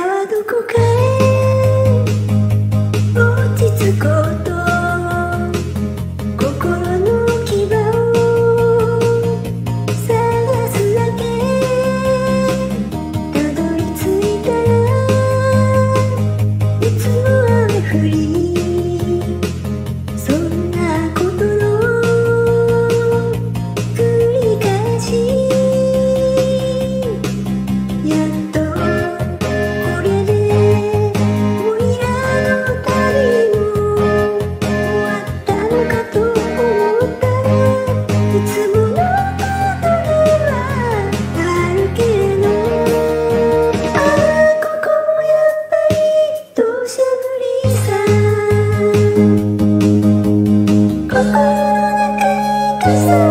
どこか so